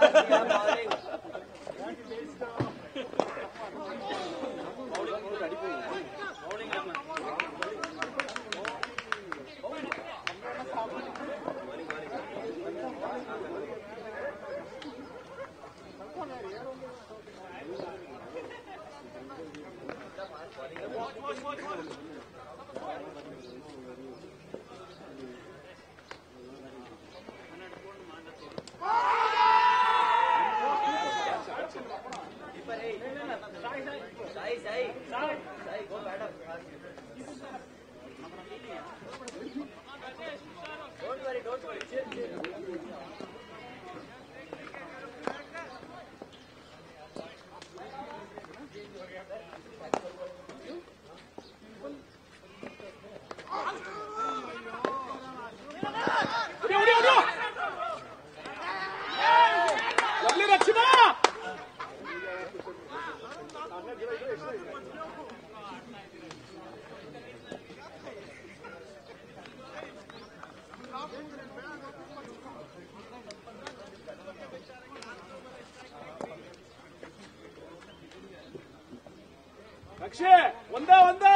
five years. ಲಕ್ಷ್ಯ ಒಂದೇ ಒಂದೇ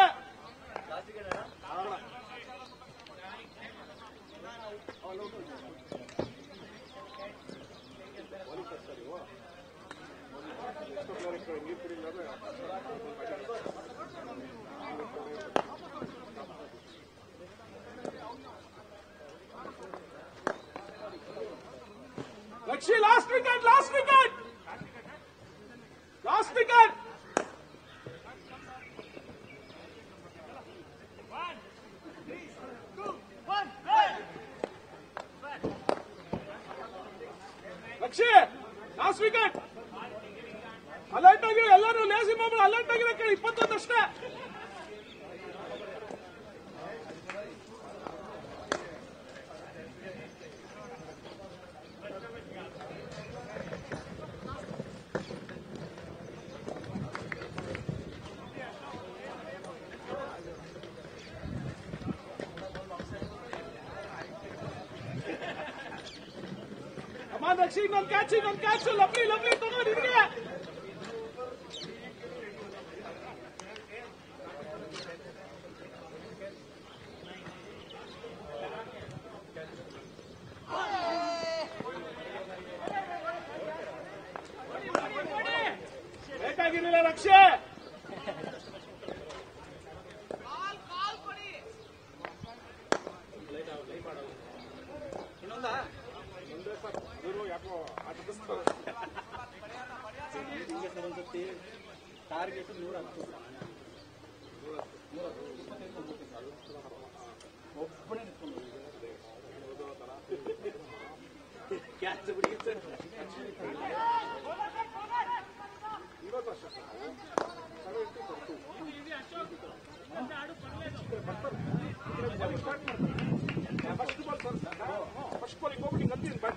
Catching on, catching on, catching target ನೂರ ಹತ್ತು ಒಬ್ಬನೇ ನಿಂತ್ಕೊಂಡು ಕ್ಯಾಚ್ ಬಿಡಿ ಇವತ್ತು ಅಷ್ಟೇ ಫಸ್ಟ್ ಬಾಲ್ ಫಸ್ಟ್ ಬಾಲ್ ಹೋಗ್ಬಿಟ್ಟು ಅಂತೀನಿ bat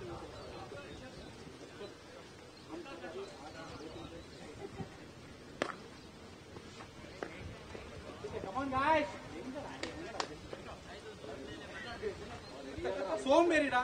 సోంబేరిడా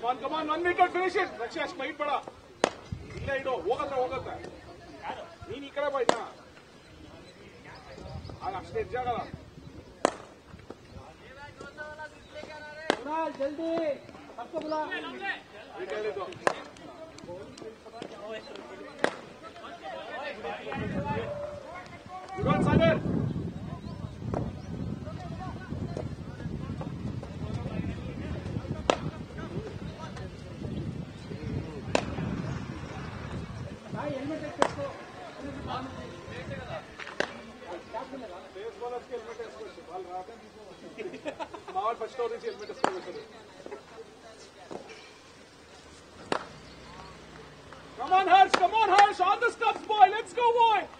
Come on, come on, one meter, finish it. Let's Rakshash, fight, bada. ಇಲ್ಲೇ ಇಡು ಹೋಗತ್ತ ಹೋಗತ್ತ ನೀನ್ ಈ ಕಡೆ ಬಾಯ್ತಾ ಆಗ ಅಷ್ಟೇ ಹೆಚ್ಚಾಗಲ್ಲ ಜಲ್ದಿ ತಪ್ಪಲ್ಲ ಹೇಳಿದ್ದು Sagar Come on, Harsh, come on, Harsh, on the stumps, boy, let's go, boy.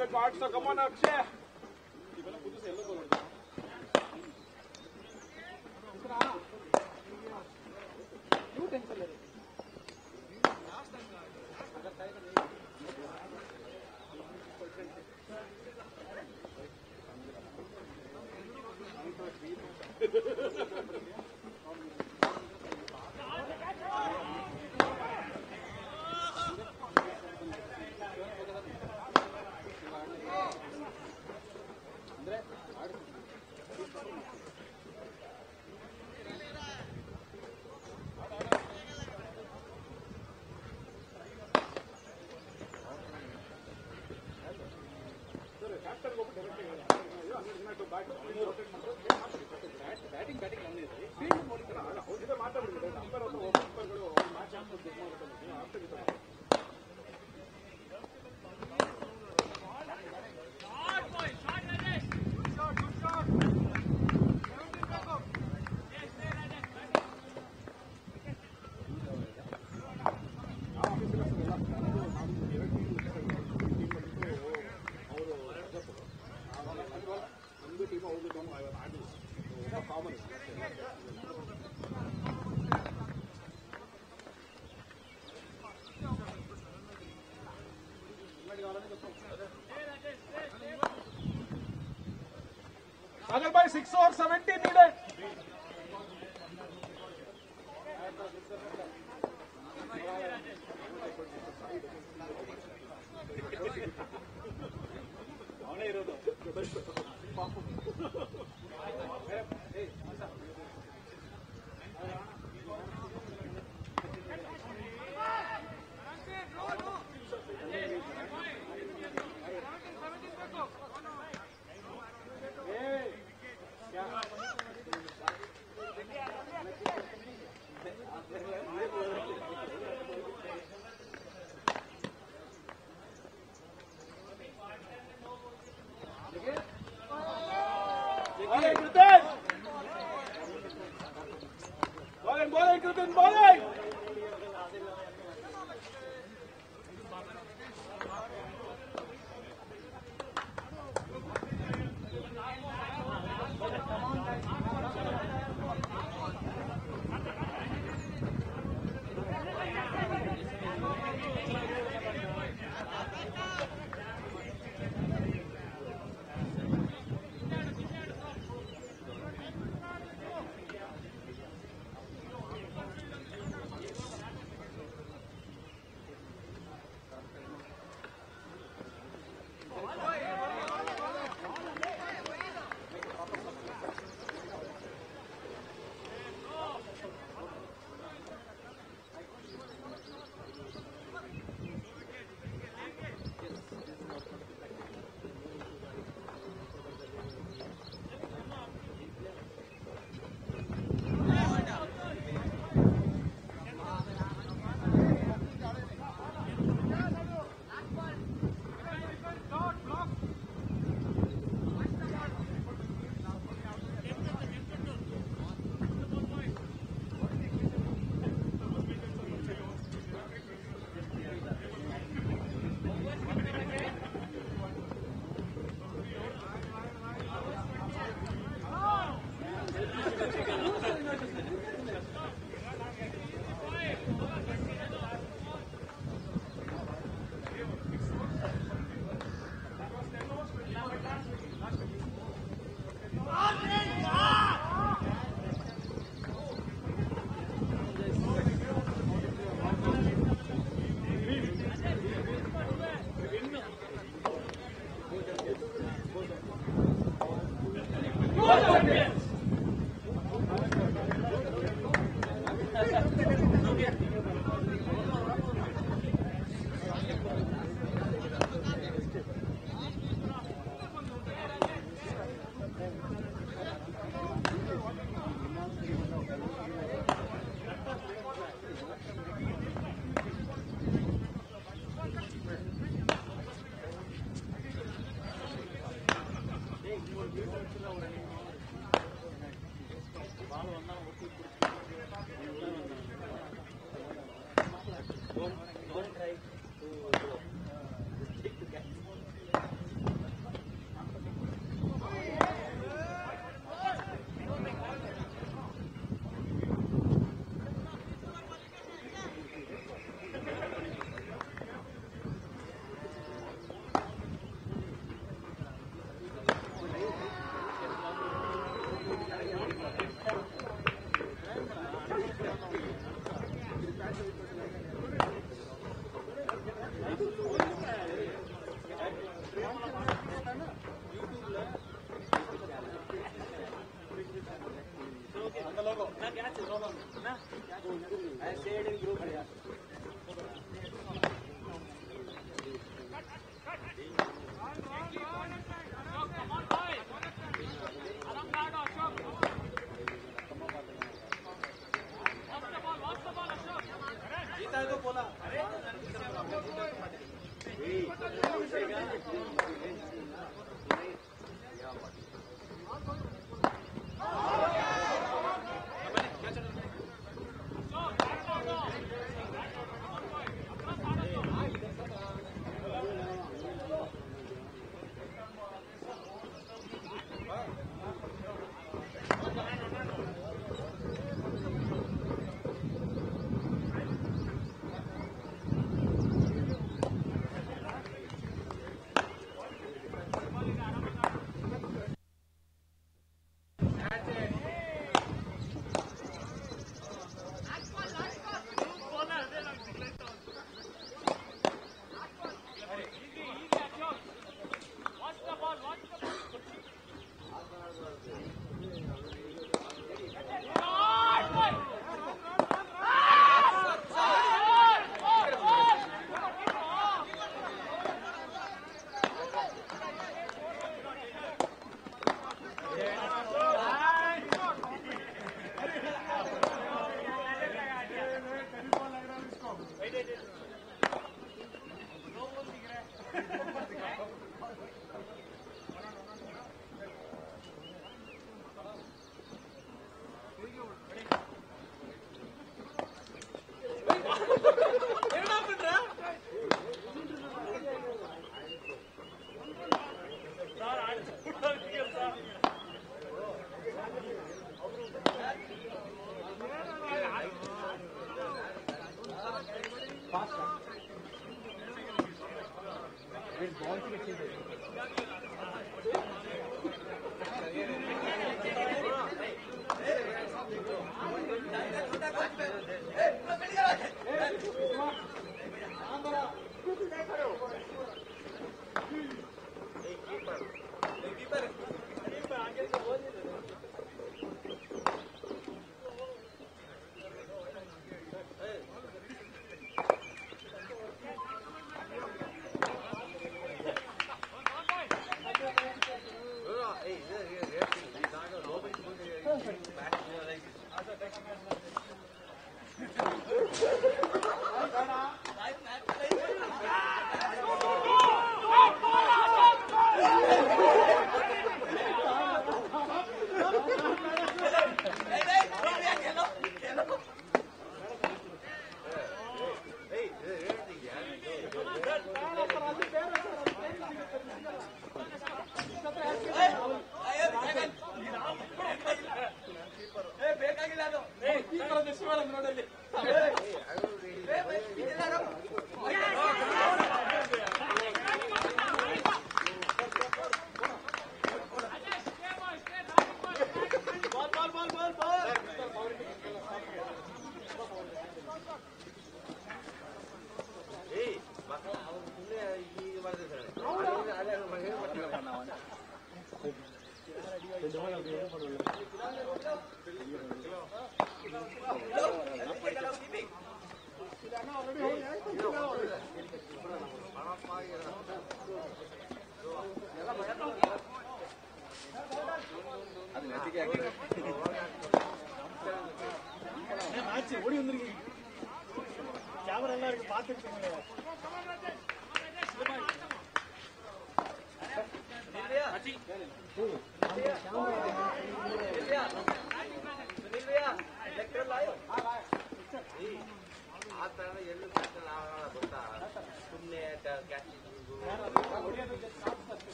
The a are so come on up, chair. by 6 or 7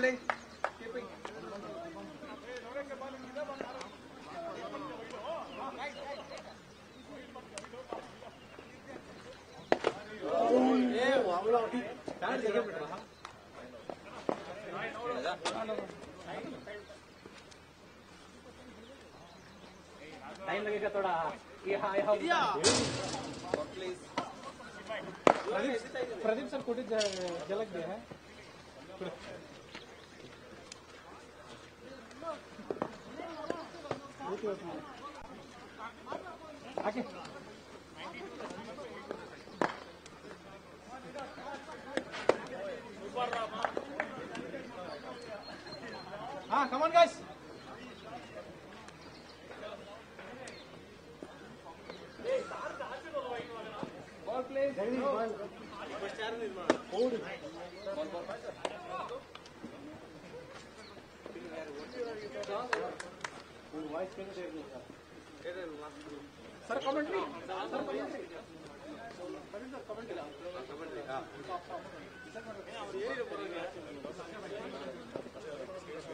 Building. Time लगेगा थोड़ा। ये हाँ यहाँ प्रदीप प्रदीप सर कुछ झलक दिया है।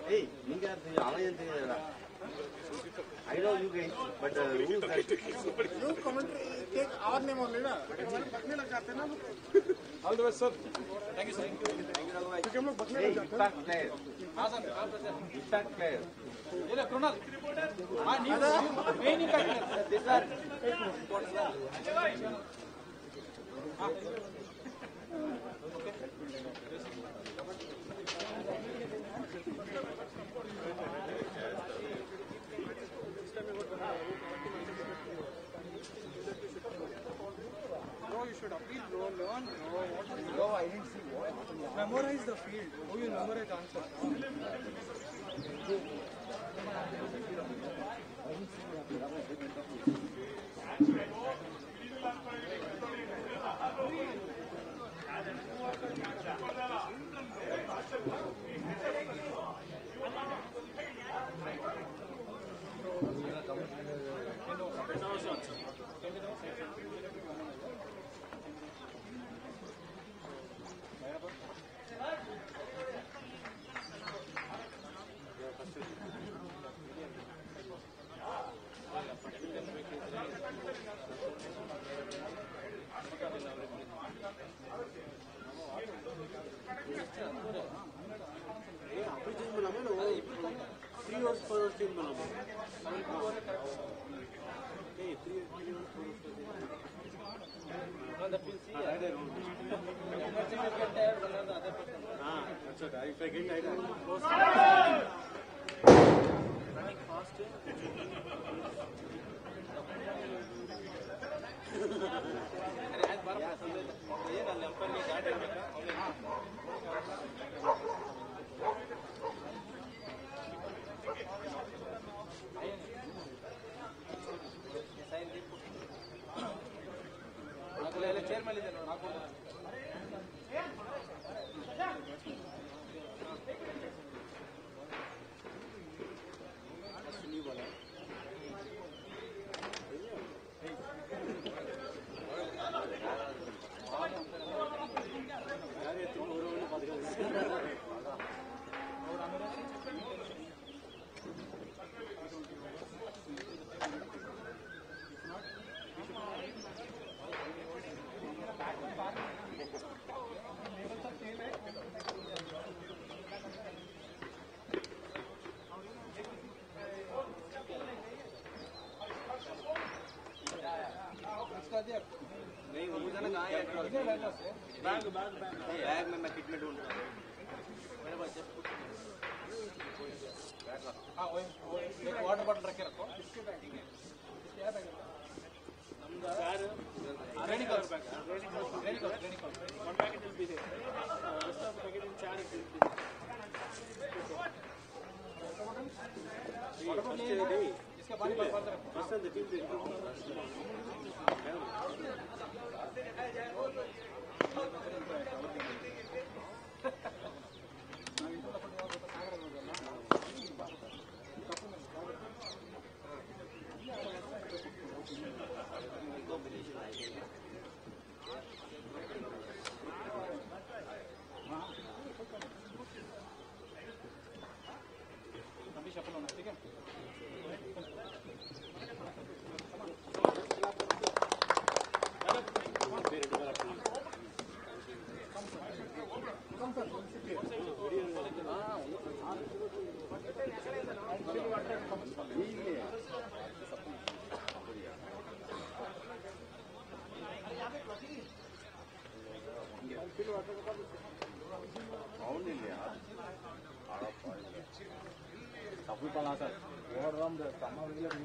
Hey, நீங்க அவன் I know you guys, but uh, who that? You commentary take our name only ना बकने लग जाते हैं ना all the best sir thank you sir क्योंकि हम लोग बकने Hey, लग जाते हैं impact player. हाँ सर Impact player. ये ले कृणाल हाँ नहीं main impact This one. Bro, you should appeal, bro. Learn, bro. What you? Bro, I didn't see what. Memorize the field. How you memorize answers? नहीं bag bag bag में मैं kit में ढूंढ रहा हूँ मेरे पास हाँ वही एक वाटर बॉटल रख रखो ready colour bag ready colour ready colour ready colour one packet will be there rest of the packet in char it will water bottle इसके पानी पर फर्दर रखो अभी Gracias.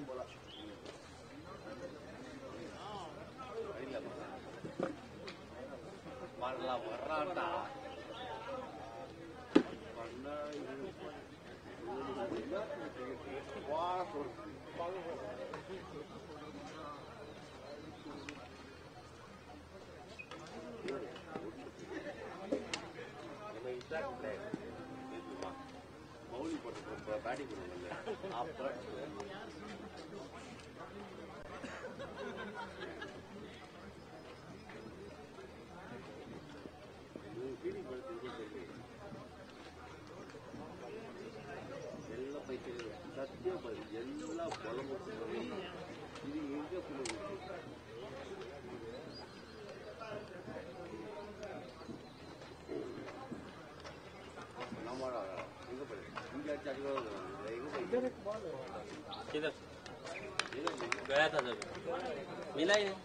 किधर गया था जब मिला ही नहीं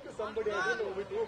think somebody, I don't know, with whom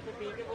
समझा तो